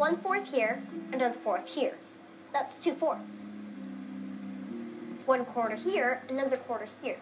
One fourth here, and another fourth here. That's two fourths. One quarter here, another quarter here.